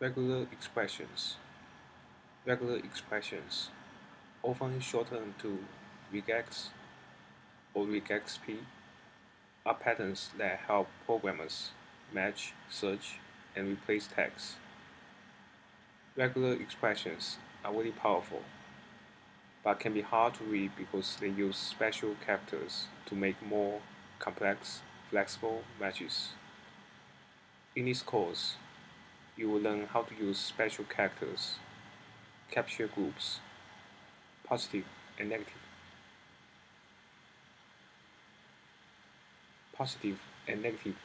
Regular expressions. Regular expressions, often shortened to regex or regexp, are patterns that help programmers match, search, and replace text. Regular expressions are very powerful, but can be hard to read because they use special characters to make more complex, flexible matches. In this course, you will learn how to use special characters, capture groups, positive and negative, positive and negative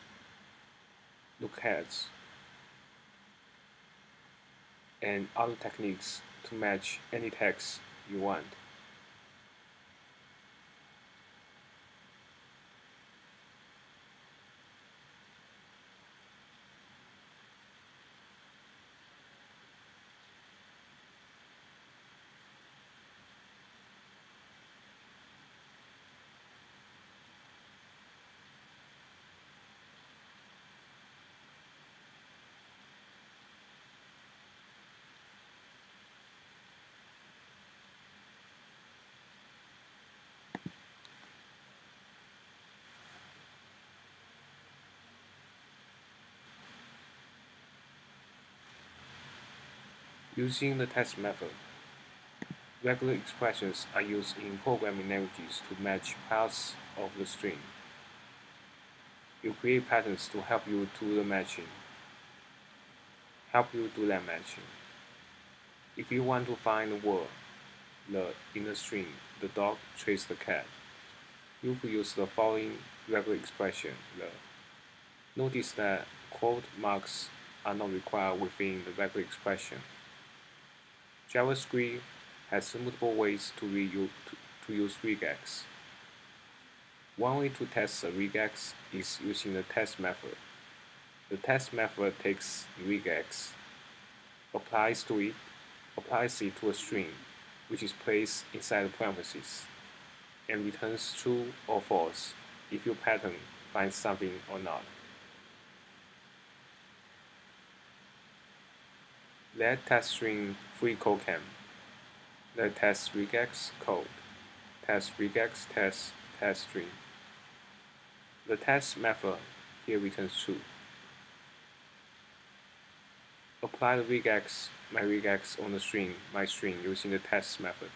lookouts, and other techniques to match any text you want. Using the test method, regular expressions are used in programming languages to match parts of the string. You create patterns to help you do the matching. Help you do that matching. If you want to find the word the in the string, the dog chased the cat, you could use the following regular expression, the. Notice that quote marks are not required within the regular expression. JavaScript has multiple ways to, to, to use regex. One way to test the regex is using the test method. The test method takes regex, applies to it, applies it to a string, which is placed inside the parentheses, and returns true or false if your pattern finds something or not. Let test string freeCodeCamp. Let test regex code. Test regex test test string. The test method here returns true. Apply the regex my regex on the string my string using the test method.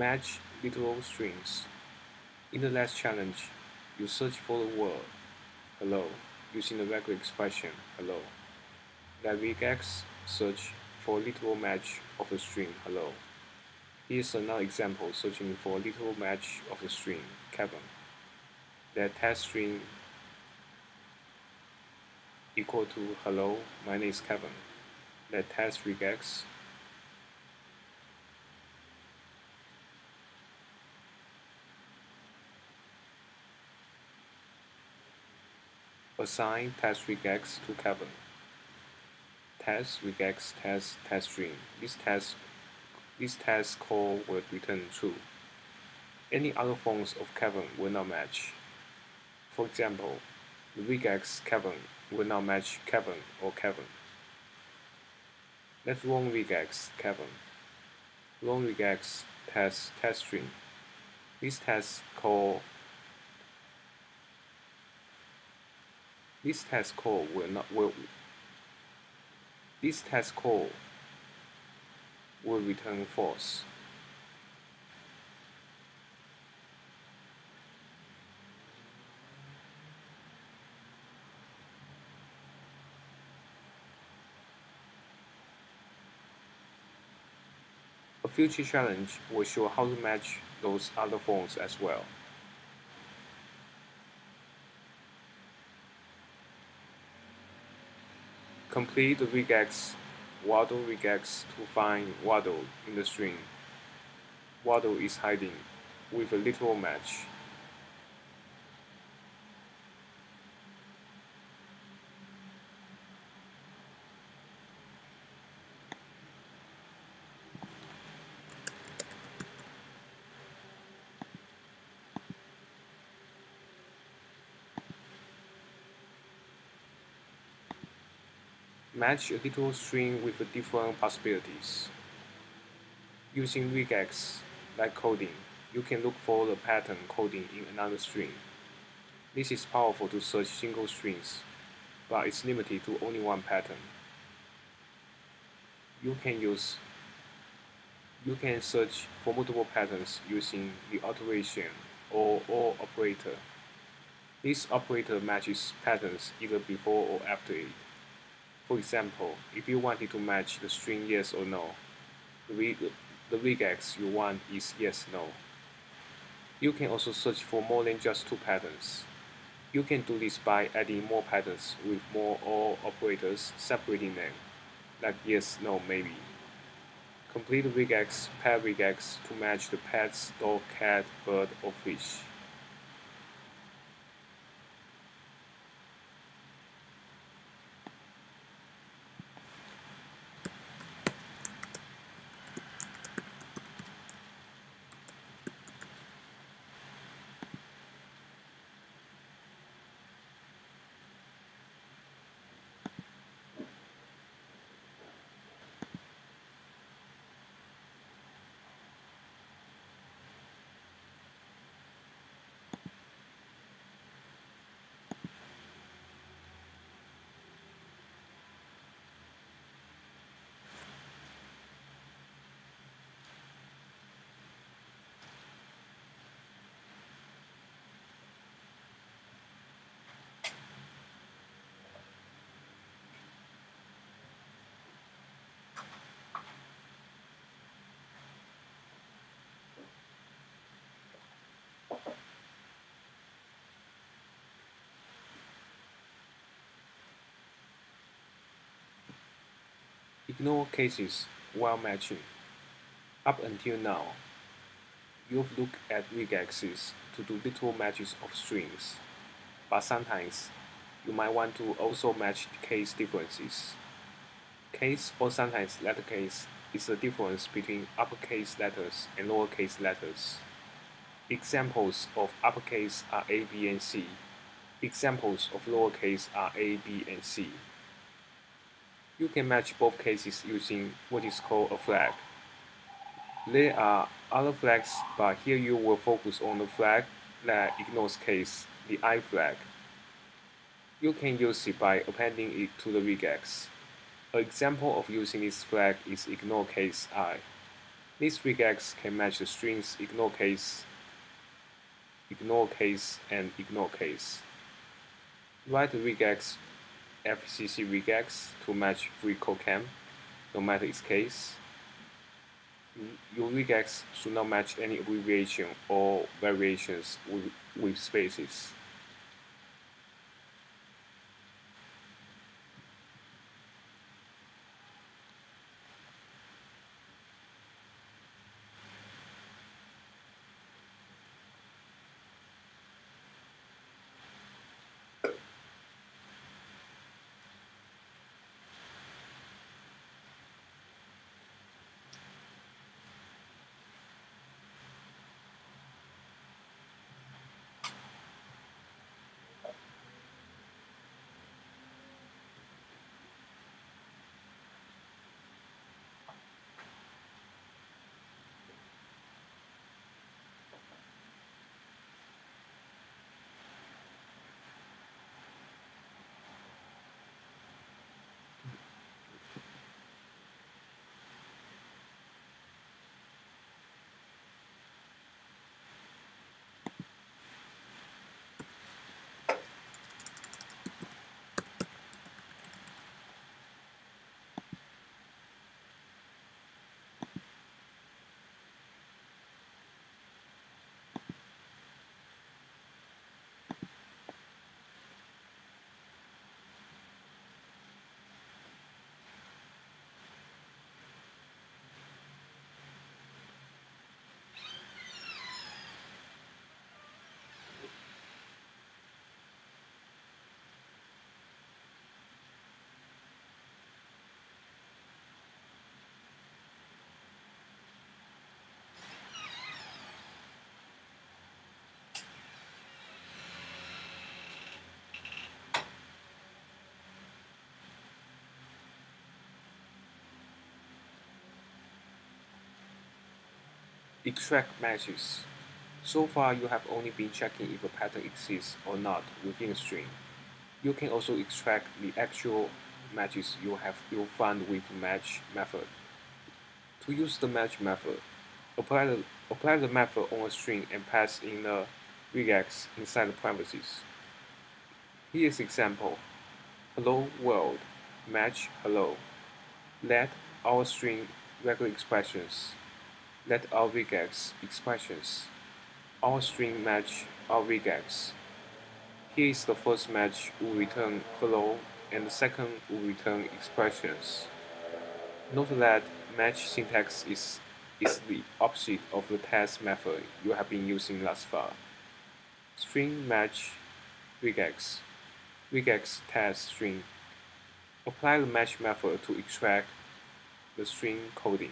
Match literal strings. In the last challenge, you search for the word hello using the regular expression hello. Regex search for literal match of the string hello. Here's another example searching for literal match of the string Kevin. Let test string equal to hello, my name is Kevin. Let test regex Assign test regex to Kevin. Test regex test test string. This test this test call will return true. Any other forms of Kevin will not match. For example, the regex Kevin will not match Kevin or Kevin. Let's run regex Kevin. Run regex test test string. This test call This test call will not will this test call will return false. A future challenge will show how to match those other phones as well. Complete the regex Waldo regex to find Waldo in the string. Waldo is hiding with a literal match. Match a little string with different possibilities. Using regex, like coding, you can look for the pattern coding in another string. This is powerful to search single strings, but it's limited to only one pattern. You can use you can search for multiple patterns using the alternation or OR operator. This operator matches patterns either before or after it. For example, if you wanted to match the string yes or no, the, regex you want is yes no. You can also search for more than just two patterns. You can do this by adding more patterns with more OR operators separating them, like yes, no, maybe. Complete regex, pet regex to match the pets, dog, cat, bird, or fish. Ignore cases while matching. Up until now, you've looked at regexes to do literal matches of strings, but sometimes you might want to also match case differences. Case or sometimes letter case is the difference between uppercase letters and lowercase letters. Examples of uppercase are A, B, and C. Examples of lowercase are A, B, and C. You can match both cases using what is called a flag. There are other flags, but here you will focus on the flag that ignores case, the I flag. You can use it by appending it to the regex. An example of using this flag is ignore case I. These regex can match the strings ignore case, ignore case, and ignore case. Write the regex FCC regex to match free FreeCodeCamp, no matter its case. Your regex should not match any abbreviation or variations with, with spaces. Extract matches. So far you have only been checking if a pattern exists or not within a string. You can also extract the actual matches you have you find with match method. To use the match method, apply the apply the method on a string and pass in a regex inside the parentheses. Here's example. Hello world match hello. Let our string regular expressions let regex expressions. Our string match regex. Here is the first match will return hello and the second will return expressions. Note that match syntax is, is the opposite of the test method you have been using thus far. String match regex. Regex test string. Apply the match method to extract the string coding.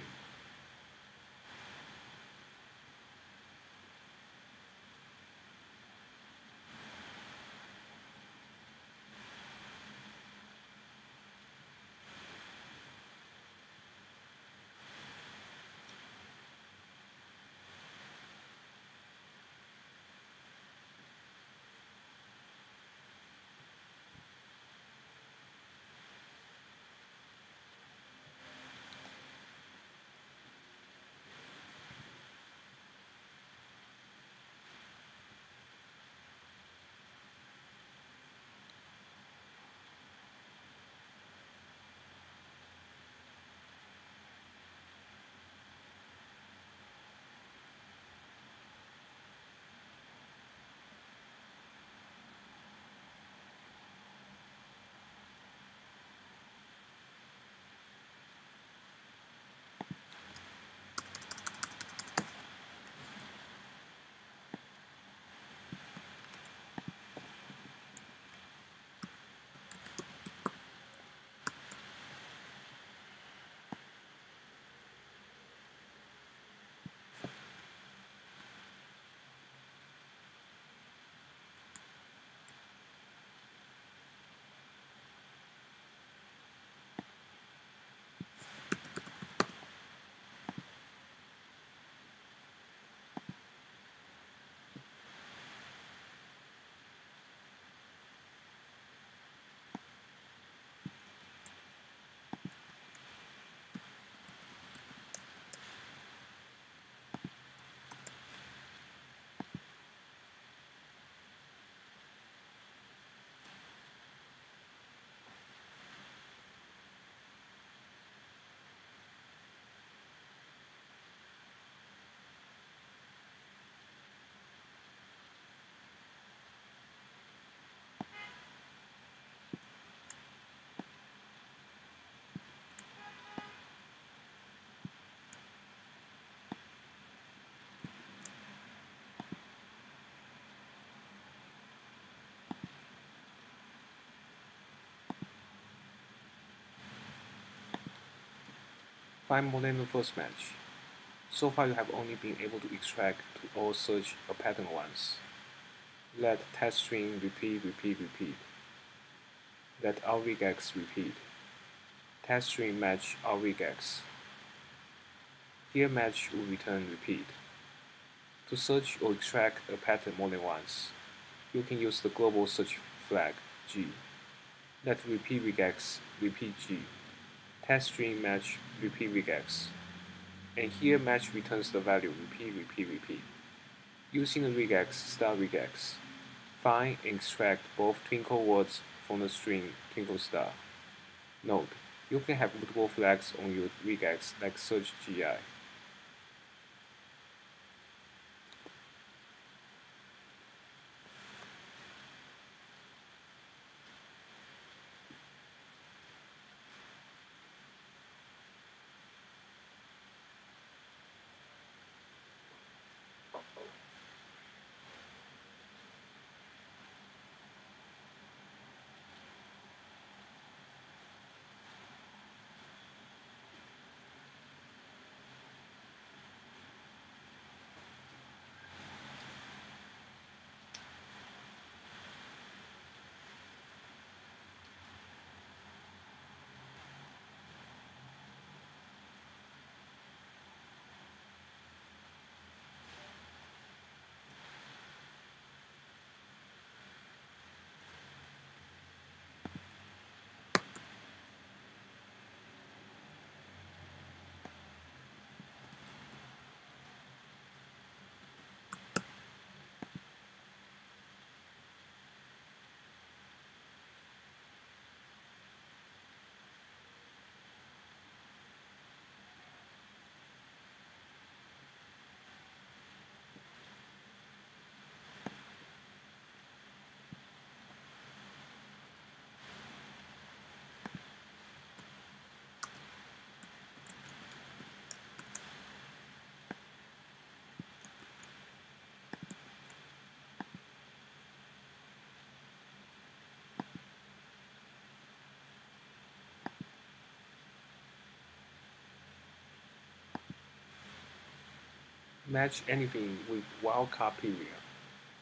Find more than the first match. So far you have only been able to extract to or search a pattern once. Let test string repeat, repeat, repeat. Let our regex repeat. Test string match our regex. Here match will return repeat. To search or extract a pattern more than once, you can use the global search flag G. Let repeat regex repeat G test string match repeat regex. And here match returns the value repeat, repeat, repeat. Using the regex star regex, find and extract both twinkle words from the string twinkle star. Note, you can have multiple flags on your regex like search GI. Match anything with wildcard period.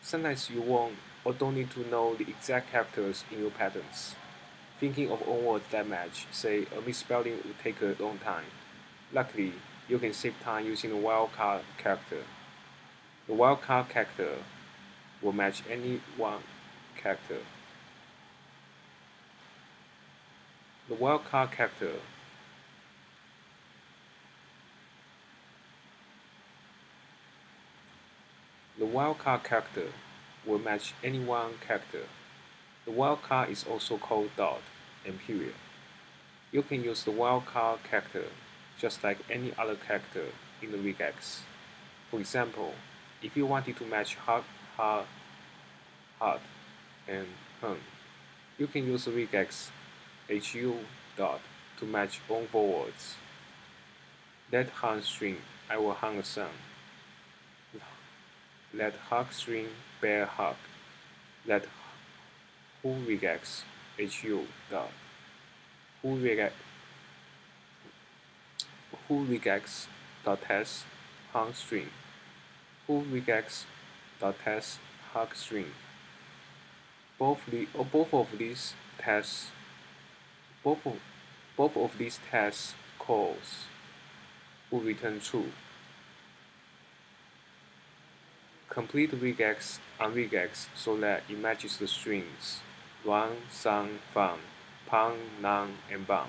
Sometimes you won't or don't need to know the exact characters in your patterns. Thinking of all words that match, say a misspelling would take a long time. Luckily, you can save time using the wildcard character. The wildcard character will match any one character. The wildcard character The wildcard character will match any one character. The wildcard is also called dot and period. You can use the wildcard character just like any other character in the regex. For example, if you wanted to match hard, hard, hard, and hung, you can use the regex hu dot to match on forwards. Let hung string I will hang a sun let hug string bear hug. Let who regex hu dot who regex who regex dot test hung string who regex dot test hug string. Both the both of these tests both of, both of these tests calls will return true. Complete regex on regex so that it matches the strings run, sung, fun, pang, nang, and bang.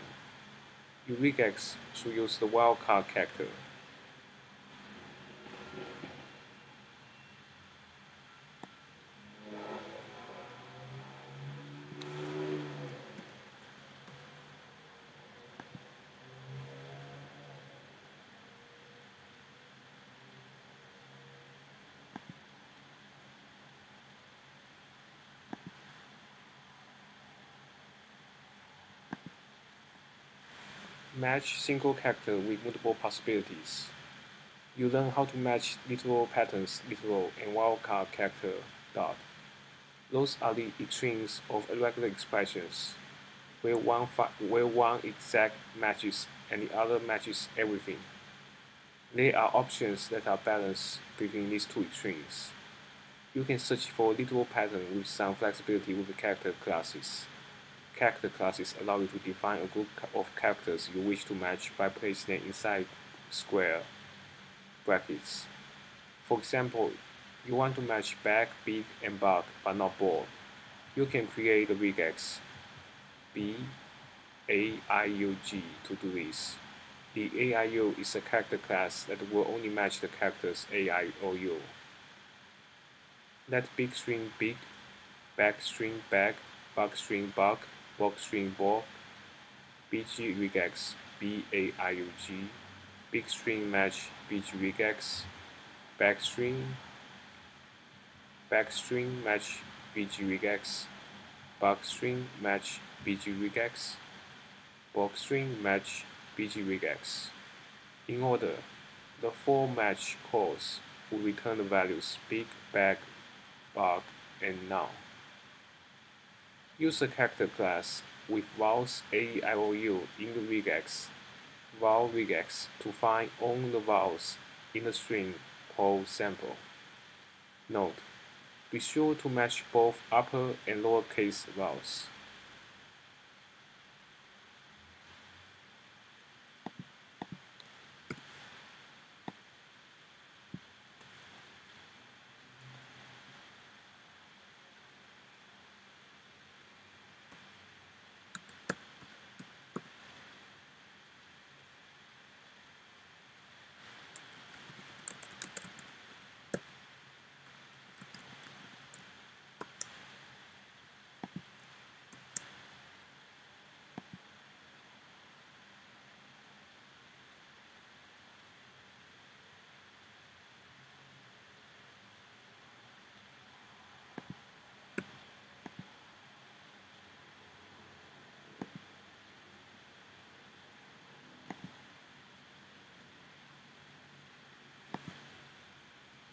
You regex should use the wildcard character. Match single character with multiple possibilities. You learn how to match literal patterns, literal, and wildcard character dot. Those are the extremes of irregular expressions. where one, where one exact matches and the other matches everything. There are options that are balanced between these two extremes. You can search for literal pattern with some flexibility with the character classes. Character classes allow you to define a group of characters you wish to match by placing them inside square brackets. For example, you want to match bag, big, and bug, but not ball. You can create a regex B, A, I, U, G to do this. The AIU is a character class that will only match the characters A, I, or U. Let big string big, bag string bag, bug string bug, bog string bog, BG regex B, A, I, U, G, big string match BG regex, bag string, bag string match BG regex, bug string match BG regex, bog string match BG regex. In order, the four match calls will return the values big, bag, bug, and null. Use a character class with vowels A, I, O, U in the regex, vowel regex to find only the vowels in the string called sample. Note, be sure to match both upper and lowercase vowels.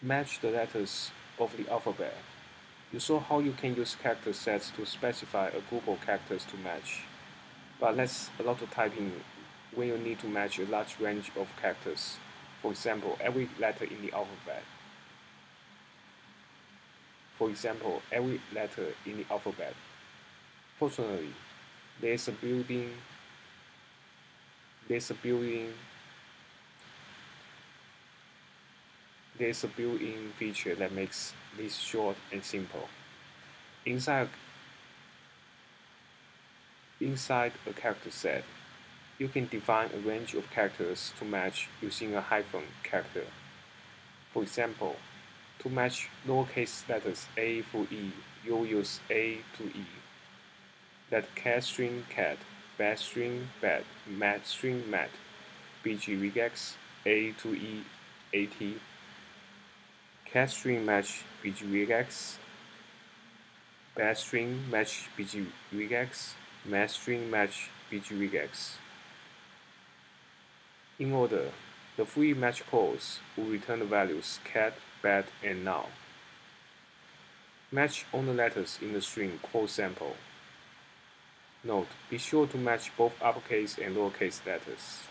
Match the letters of the alphabet. You saw how you can use character sets to specify a group of characters to match. But that's a lot of typing when you need to match a large range of characters. For example, every letter in the alphabet. For example, every letter in the alphabet. Fortunately, there's a building there's a building There's a built-in feature that makes this short and simple. Inside, inside a character set, you can define a range of characters to match using a hyphen character. For example, to match lowercase letters A through E, you'll use A to E. That cat string cat, bat string bat, mat string mat, BG regex, A to E, AT, cat string match BG regex, bat string match regex, mat string match regex. In order, the three match calls will return the values cat, bat, and now. Match on the letters in the string call sample. Note, be sure to match both uppercase and lowercase letters.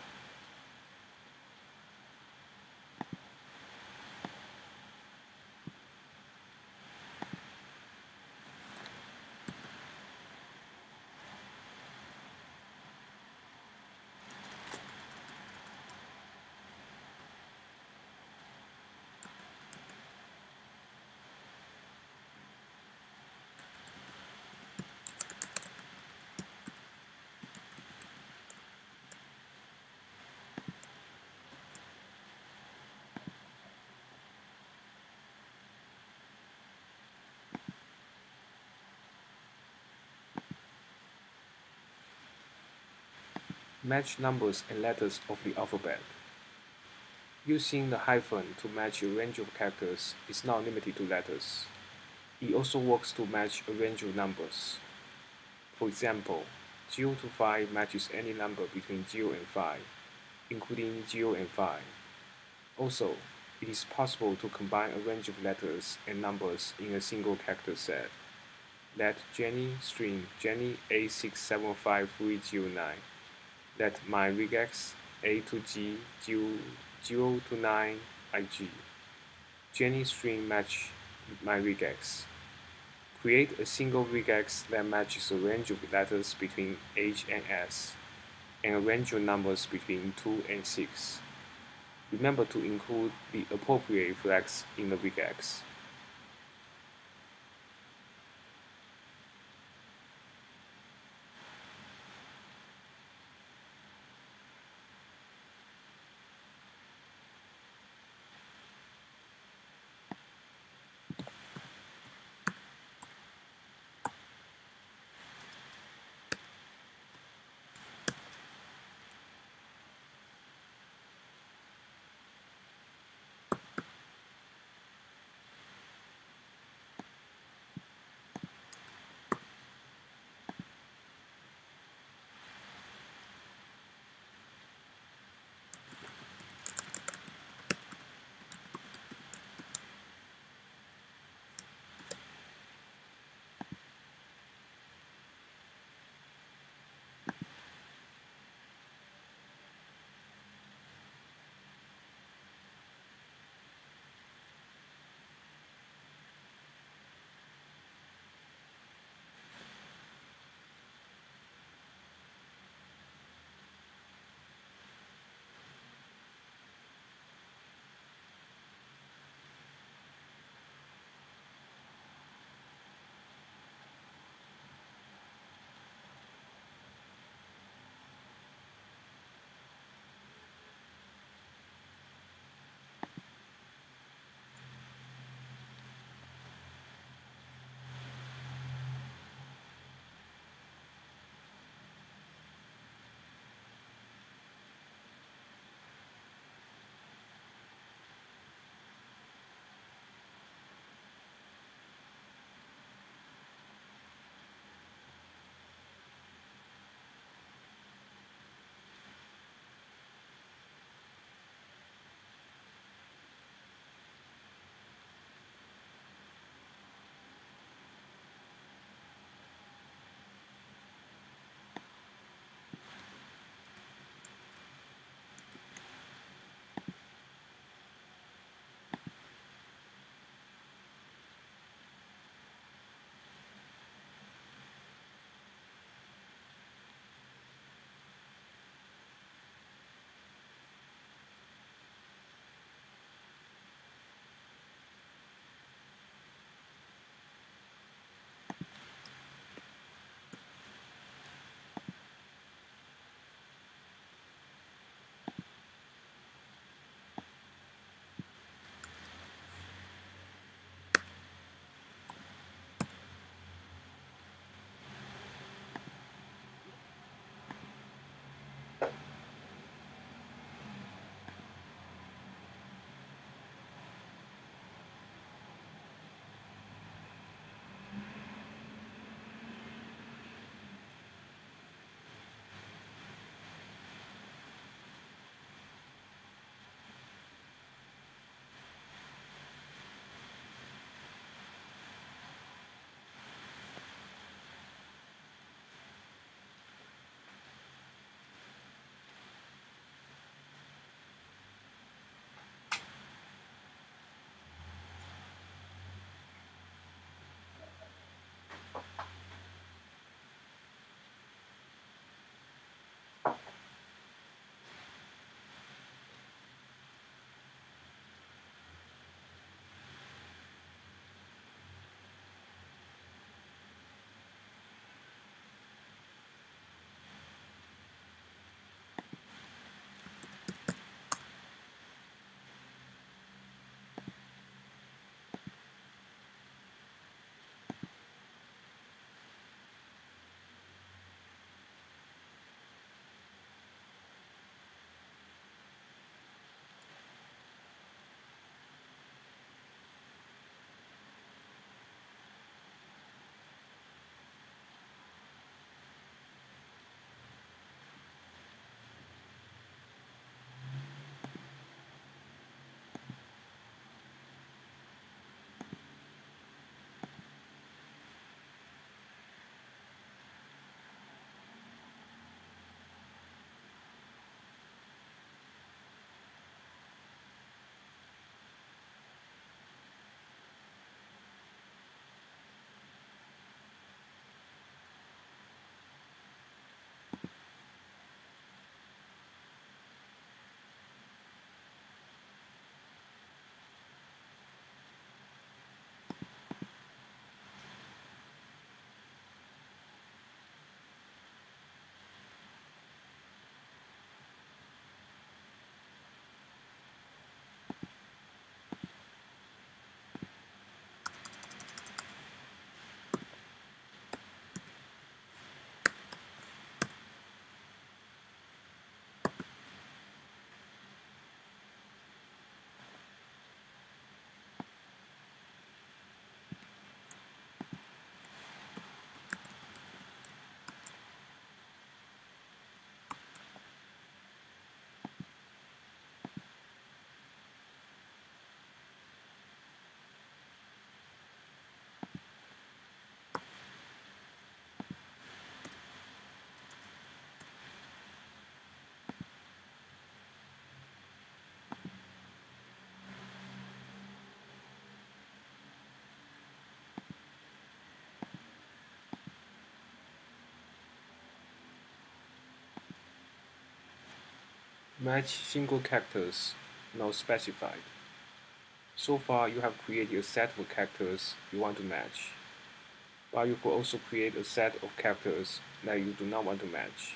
Match numbers and letters of the alphabet. Using the hyphen to match a range of characters is not limited to letters. It also works to match a range of numbers. For example, 0 to 5 matches any number between 0 and 5, including 0 and 5. Also, it is possible to combine a range of letters and numbers in a single character set. let Jenny string Jenny A675309 let my regex A to G 0, 0 to 9 IG. Jenny string match my regex. Create a single regex that matches a range of letters between H and S, and a range of numbers between 2 and 6. Remember to include the appropriate flags in the regex. Match single characters not specified. So far, you have created a set of characters you want to match, but you could also create a set of characters that you do not want to match.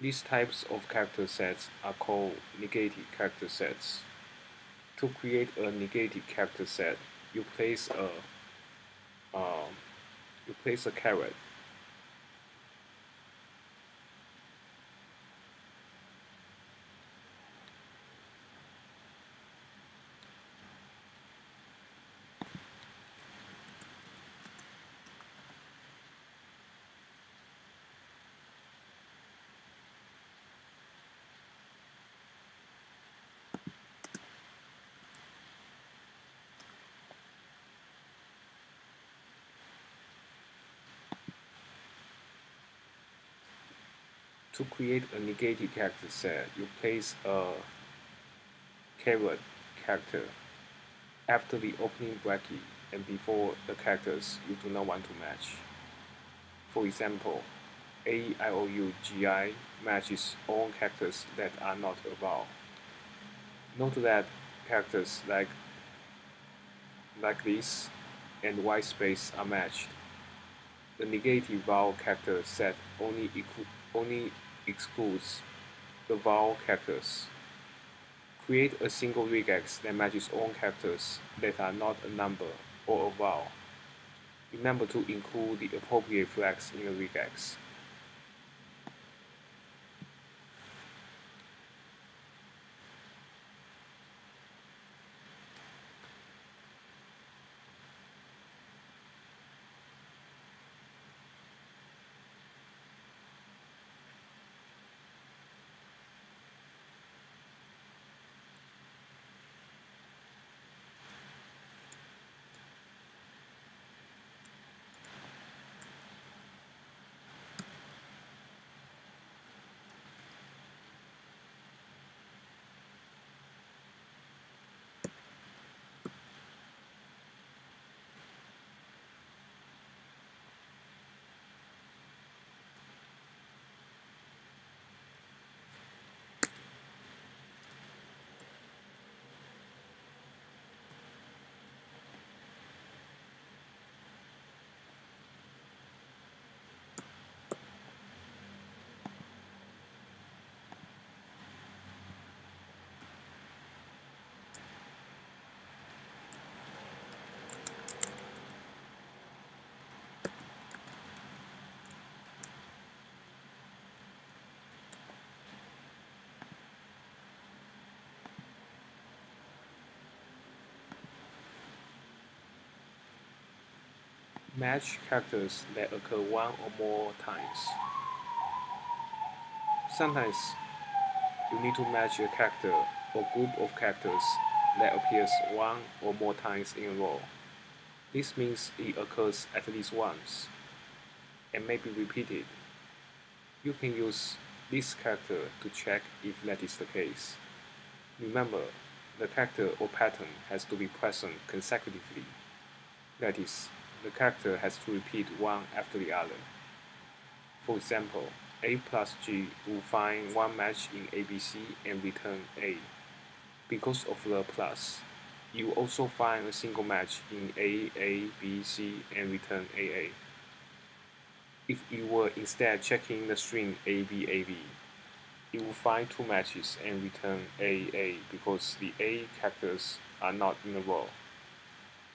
These types of character sets are called negative character sets. To create a negative character set, you place a uh, you place a caret To create a negative character set, you place a caret character after the opening bracket and before the characters you do not want to match. For example, A, I, O, U, G, I matches all characters that are not a vowel. Note that characters like like this and white space are matched. The negative vowel character set only only excludes the vowel characters. Create a single regex that matches all characters that are not a number or a vowel. Remember to include the appropriate flags in your regex. Match characters that occur one or more times. Sometimes you need to match a character or group of characters that appears one or more times in a row. This means it occurs at least once and may be repeated. You can use this character to check if that is the case. Remember, the character or pattern has to be present consecutively. That is, the character has to repeat one after the other. For example, A plus G will find one match in ABC and return A. Because of the plus, you also find a single match in A, A, B, C and return AA. If you were instead checking the string AB, AB, you will find two matches and return AA because the A characters are not in a row.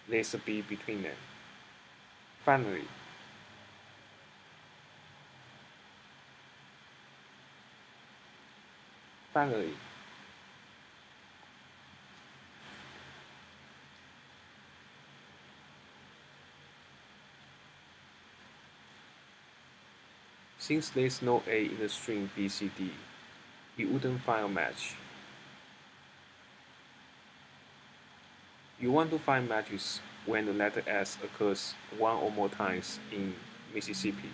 There's a B between them. Finally, finally, Since there's no A in the string BCD, you wouldn't find a match. You want to find matches when the letter S occurs one or more times in Mississippi.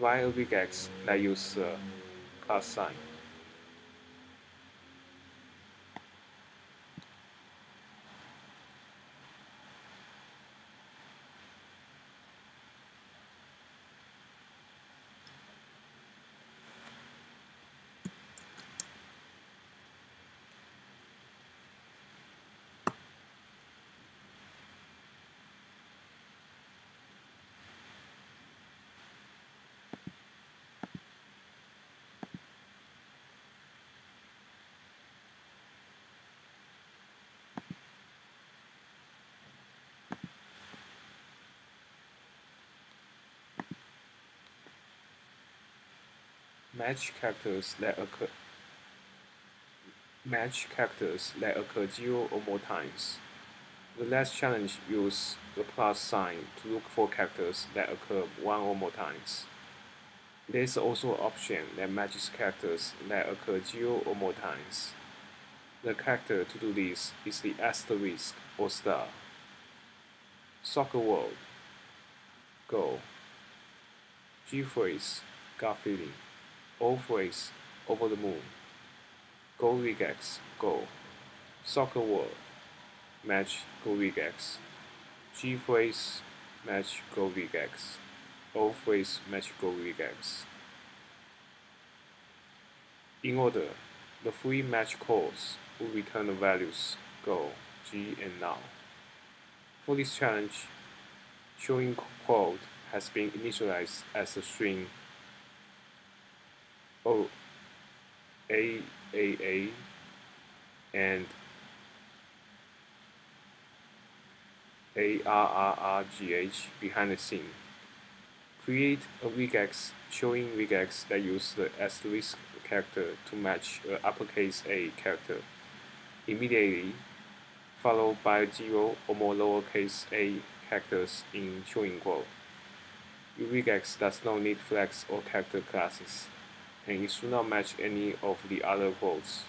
A regex that uses the plus sign. Match characters that occur match characters that occur zero or more times. The last challenge uses the plus sign to look for characters that occur one or more times. There is also an option that matches characters that occur zero or more times. The character to do this is the asterisk or star. Soccer World Go G phrase Gut feeling O phrase Over the moon Go regex Go Soccer World match go regex. G phrase match go regex. O phrase match go regex. In order, the three match calls will return the values go, G, and now. For this challenge, showing code has been initialized as a string O A A A and ARRRGH behind the scene. Create a regex showing regex that use the asterisk character to match a uppercase A character immediately, followed by zero or more lowercase a characters in showing quote. Your regex does not need flags or character classes, and it should not match any of the other quotes.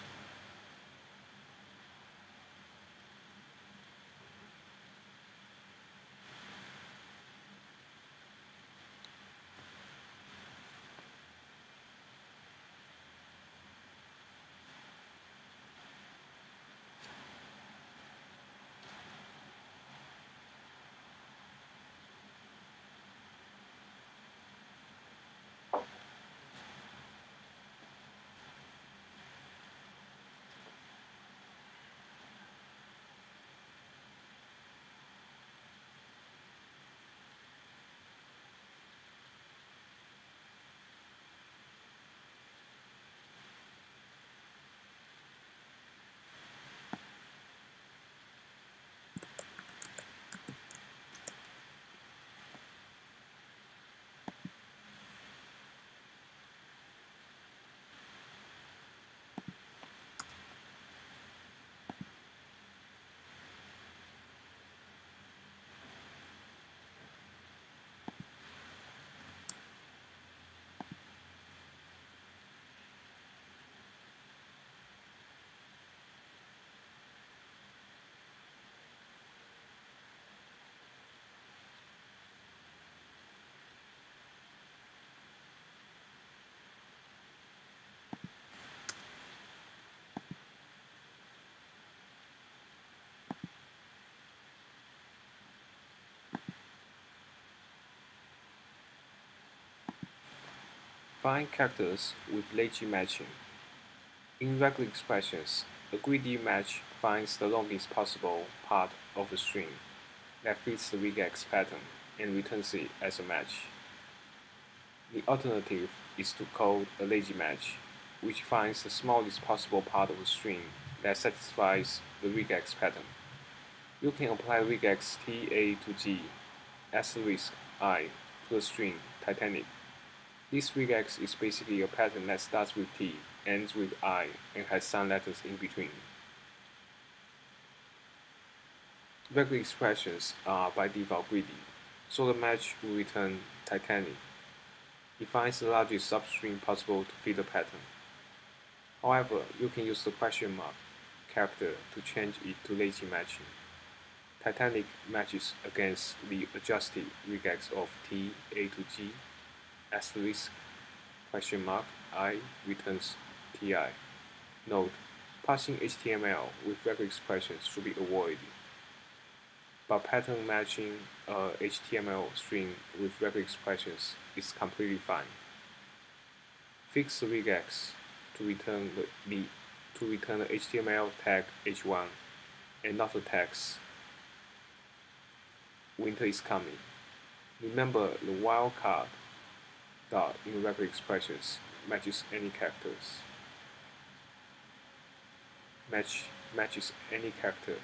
Find characters with lazy matching. In regular expressions, a greedy match finds the longest possible part of a string that fits the regex pattern and returns it as a match. The alternative is to code a lazy match, which finds the smallest possible part of a string that satisfies the regex pattern. You can apply regex TA to G asterisk I to the string Titanic this regex is basically a pattern that starts with T, ends with I, and has some letters in between. Regular expressions are by default greedy, so the match will return Titanic. It finds the largest substring possible to fit the pattern. However, you can use the question mark character to change it to lazy matching. Titanic matches against the adjusted regex of T, A to G, asterisk question mark i returns ti. Note, parsing HTML with regular expressions should be avoided, but pattern matching a HTML string with regular expressions is completely fine. Fix regex to return the, the to return the HTML tag h1 and not the text winter is coming. Remember the wildcard dot in regular expressions matches any characters. Match matches any character.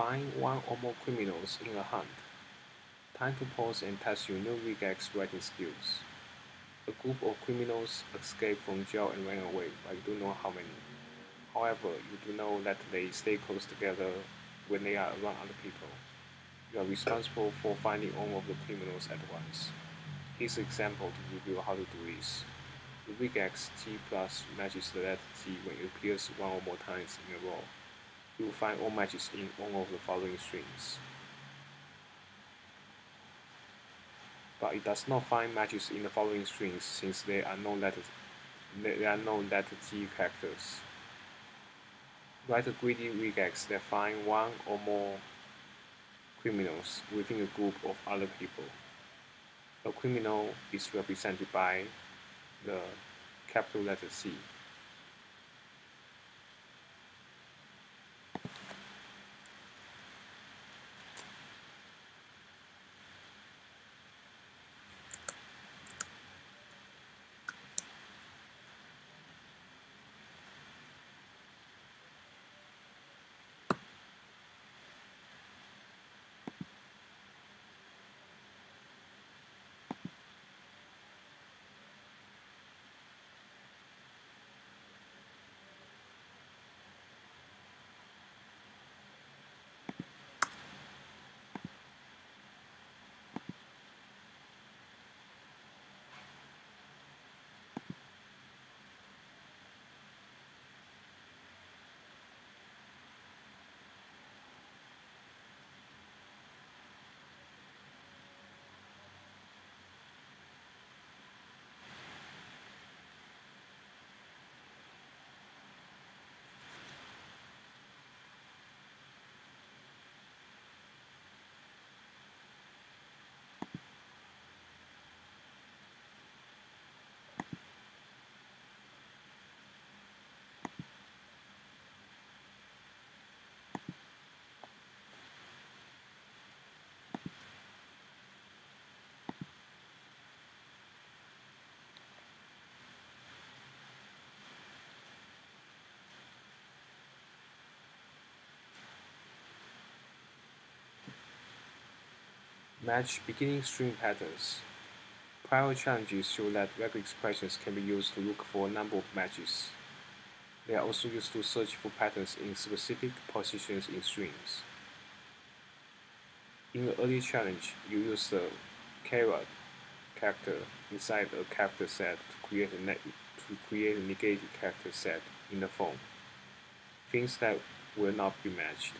Find one or more criminals in a hunt. Time to pause and test your new regex writing skills. A group of criminals escaped from jail and ran away, but you don't know how many. However, you do know that they stay close together when they are around other people. You are responsible for finding all of the criminals at once. Here's an example to review how to do this. The regex T plus matches the letter T when it appears one or more times in a row. You will find all matches in one of the following strings. but it does not find matches in the following strings since there are no letter there are no letter T characters. Write a greedy regex that find one or more criminals within a group of other people. A criminal is represented by the capital letter C. Match beginning string patterns. Prior challenges show that regular expressions can be used to look for a number of matches. They are also used to search for patterns in specific positions in strings. In the early challenge, you use the caret character inside a character set to create a, to create a negated character set in the form. Things that will not be matched.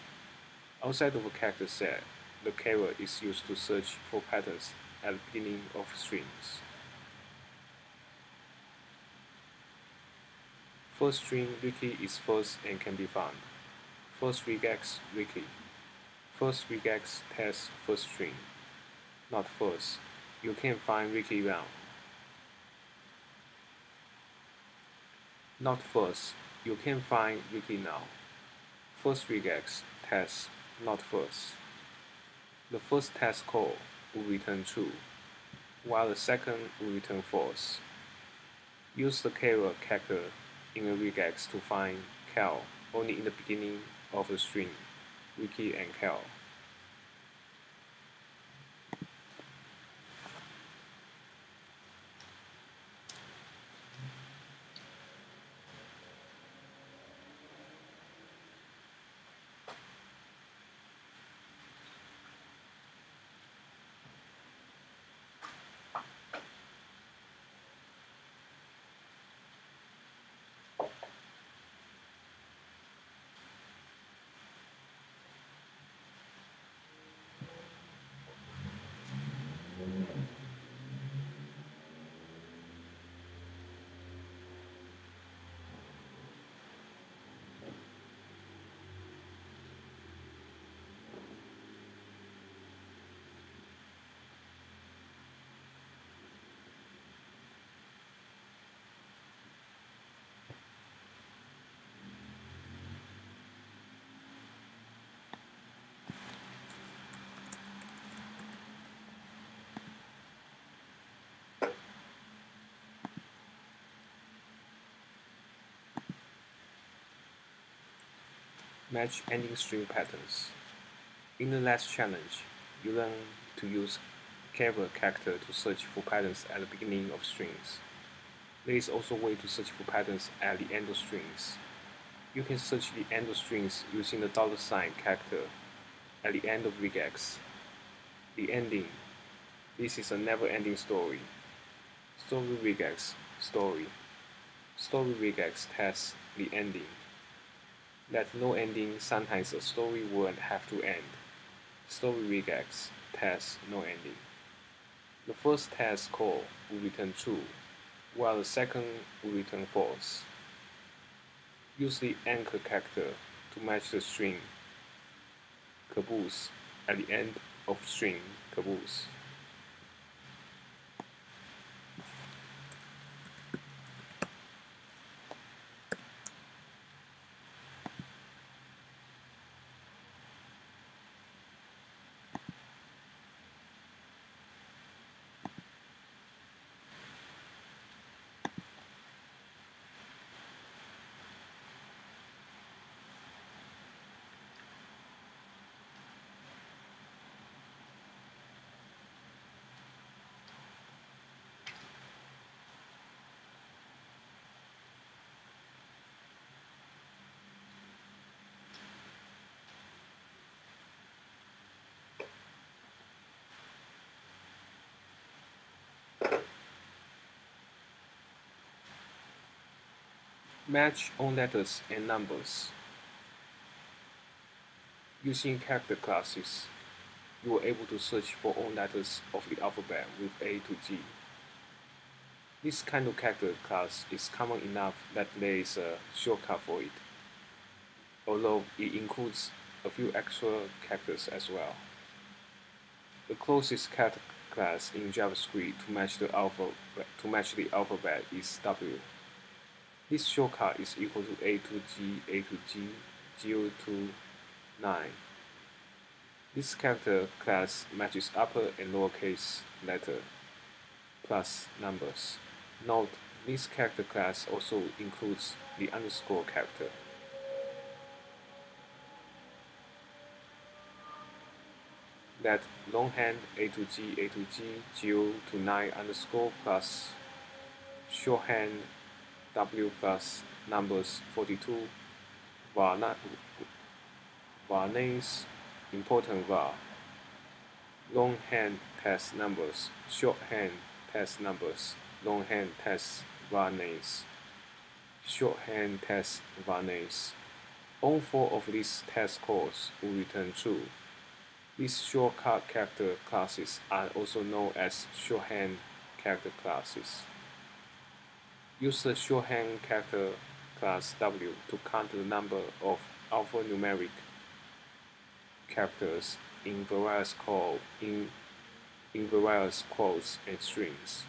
Outside of a character set, the keyword is used to search for patterns at the beginning of strings. First string Ricky is first and can be found. First regex Ricky. First regex test first string. Not first. You can find Ricky round. Not first. You can find Ricky now. First regex test not first. The first test call will return true, while the second will return false. Use the character in a regex to find cal only in the beginning of the string, Ricky and cal. Match ending string patterns. In the last challenge, you learn to use keyword character to search for patterns at the beginning of strings. There is also a way to search for patterns at the end of strings. You can search the end of strings using the dollar sign character at the end of regex. The ending. This is a never-ending story. Story regex, story. Story regex tests the ending. That no ending, sometimes a story won't have to end. Story regex test no ending. The first test call will return true, while the second will return false. Use the anchor character to match the string caboose at the end of string caboose. Match all letters and numbers. Using character classes, you are able to search for all letters of the alphabet with A to G. This kind of character class is common enough that there is a shortcut for it, although it includes a few extra characters as well. The closest character class in JavaScript to match the alphabet to match the alphabet is W. This shortcut is equal to A to G, A to G, 0 to 9. This character class matches upper and lowercase letter plus numbers. Note, this character class also includes the underscore character. That longhand A to G, A to G, 0 to 9 underscore plus shorthand W plus numbers 42 var, names important var. Longhand test numbers shorthand test numbers longhand test var names shorthand test var names all four of these test calls will return true. These shortcut character classes are also known as shorthand character classes Use the shorthand character class W to count the number of alphanumeric characters in various call in, in various quotes and strings.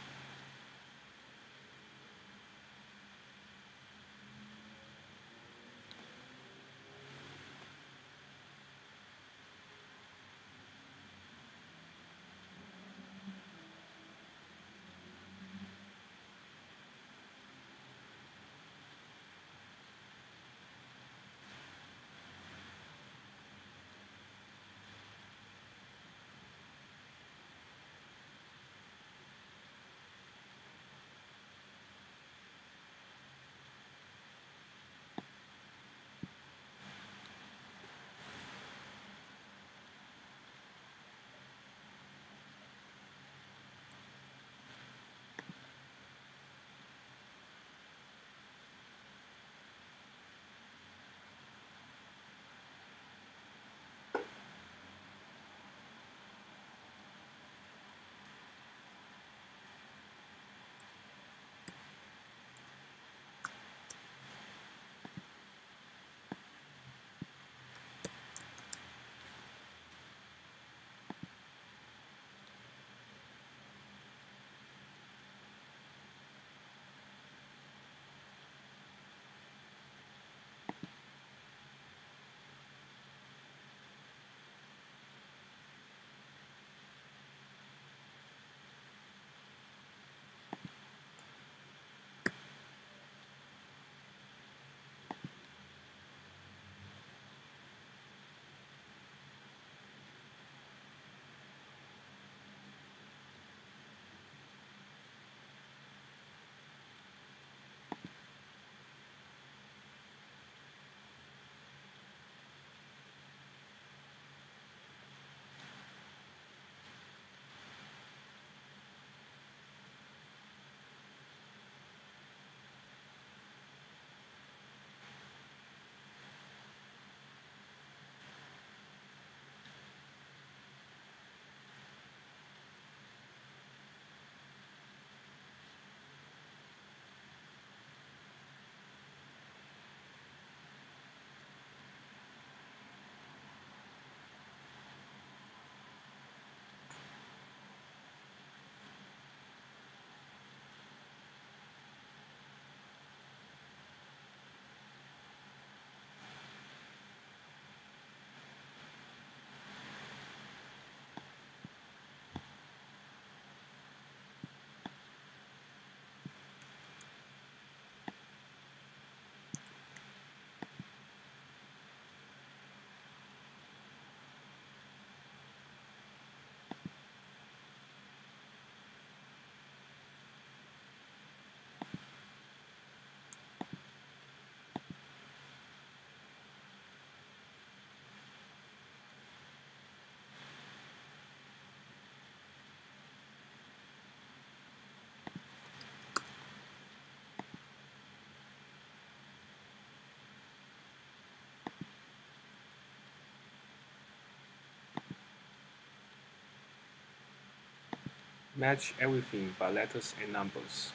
Match everything by letters and numbers.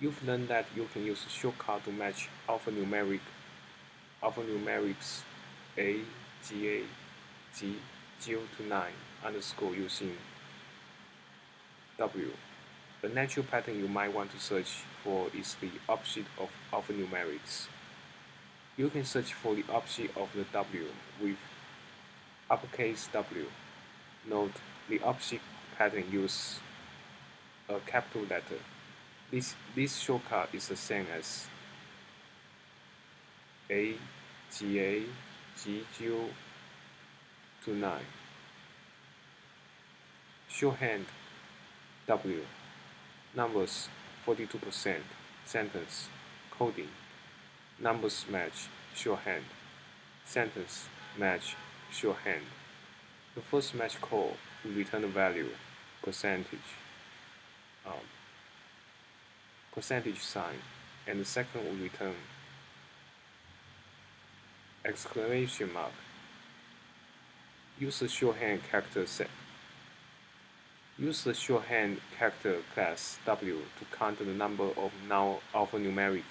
You've learned that you can use a shortcut to match alphanumeric alphanumerics A, GA, G, 0 to 9 underscore using W. The natural pattern you might want to search for is the opposite of alphanumerics. You can search for the opposite of the W with uppercase W. Note the opposite pattern uses a capital letter. This, this shortcut is the same as A, G, A, G, 0 to 9. Shorthand W. Numbers 42%. Sentence. Coding. Numbers match. Shorthand. Sentence match. Shorthand. The first match call will return a value, percentage, um, percentage sign, and the second will return exclamation mark. Use the shorthand character set. Use the shorthand character class W to count the number of non-alphanumeric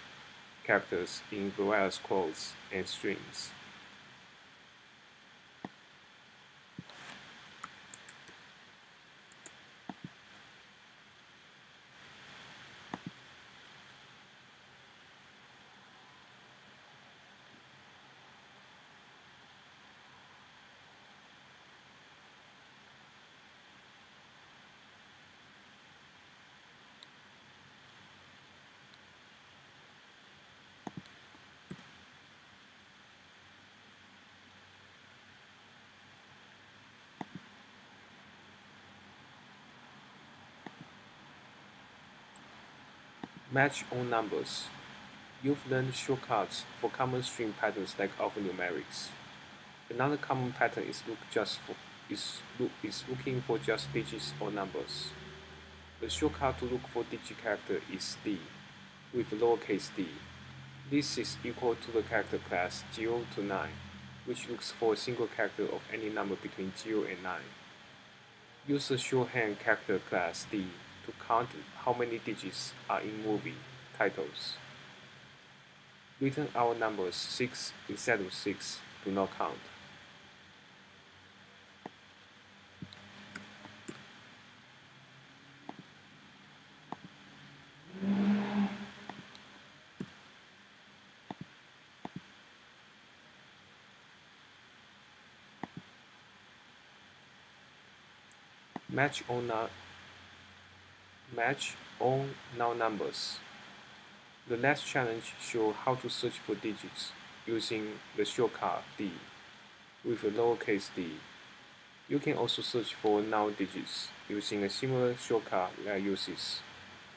characters in various quotes and strings. Match all numbers. You've learned shortcuts for common string patterns like alphanumerics. Another common pattern is look just for is look is looking for just digits or numbers. The shortcut to look for digit character is D, with lowercase d. This is equal to the character class 0 to 9, which looks for a single character of any number between 0 and 9. Use the shorthand character class D count how many digits are in movie titles. Written our numbers 6 instead of 6 do not count. Match or not match all null numbers. The last challenge shows how to search for digits using the shortcut D with a lowercase d. You can also search for null digits using a similar shortcut that uses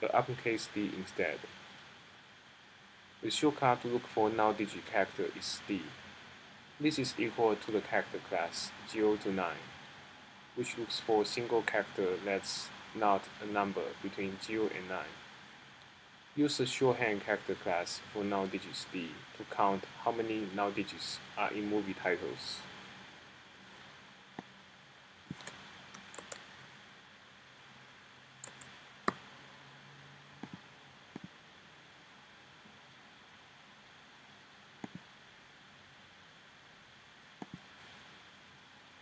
the uppercase D instead. The shortcut to look for null digit character is D. This is equal to the character class 0 to 9, which looks for a single character that's not a number between 0 and 9. Use the shorthand character class for null digits D to count how many null digits are in movie titles.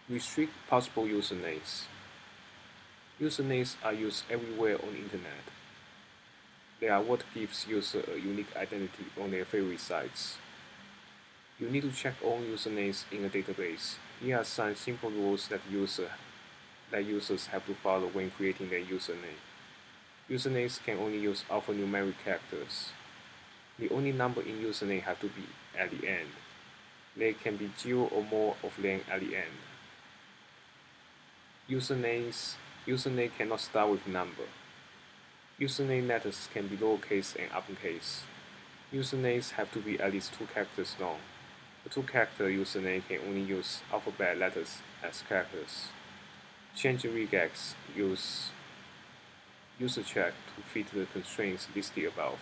Restrict possible usernames. Usernames are used everywhere on the internet. They are what gives users a unique identity on their favorite sites. You need to check all usernames in a database. Here are some simple rules that, user, that users have to follow when creating their username. Usernames can only use alphanumeric characters. The only number in username have to be at the end. There can be zero or more of them at the end. Usernames Username cannot start with number. Username letters can be lowercase and uppercase. Usernames have to be at least two characters long. A two-character username can only use alphabet letters as characters. Change regex use user check to fit the constraints listed above.